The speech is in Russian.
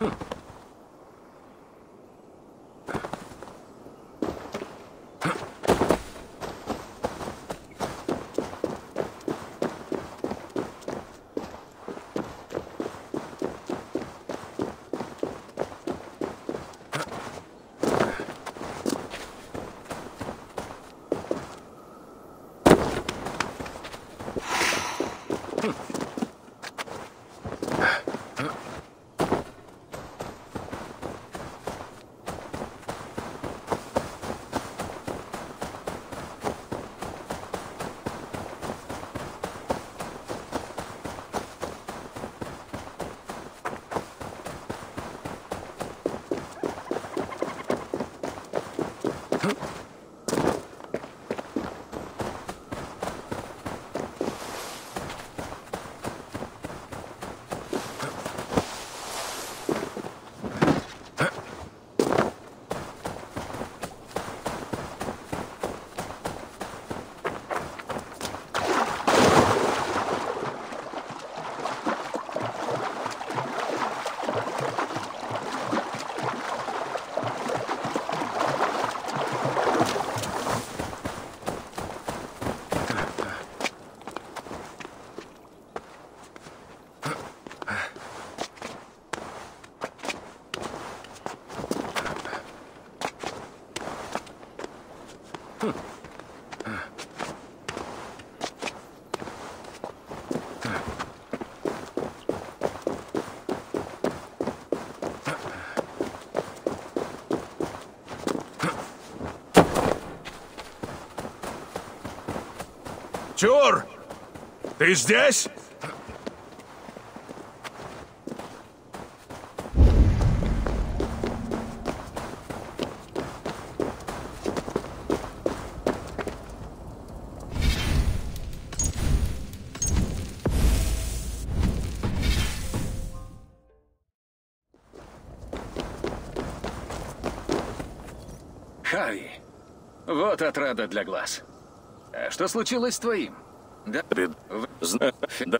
Hmm. 嗯 Чур! Ты здесь? Харри, вот отрада для глаз. А что случилось с твоим? Да, Зна... Да.